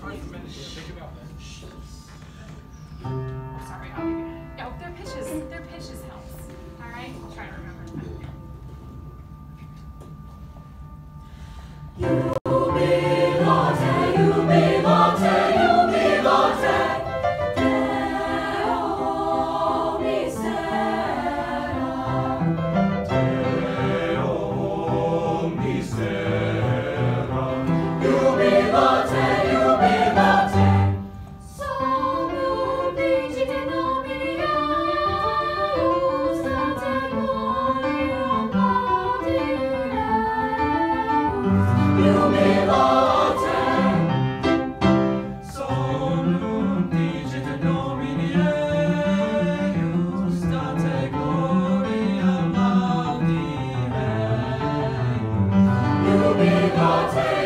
tiny Father.